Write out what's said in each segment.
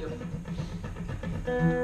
As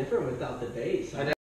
different without the bass.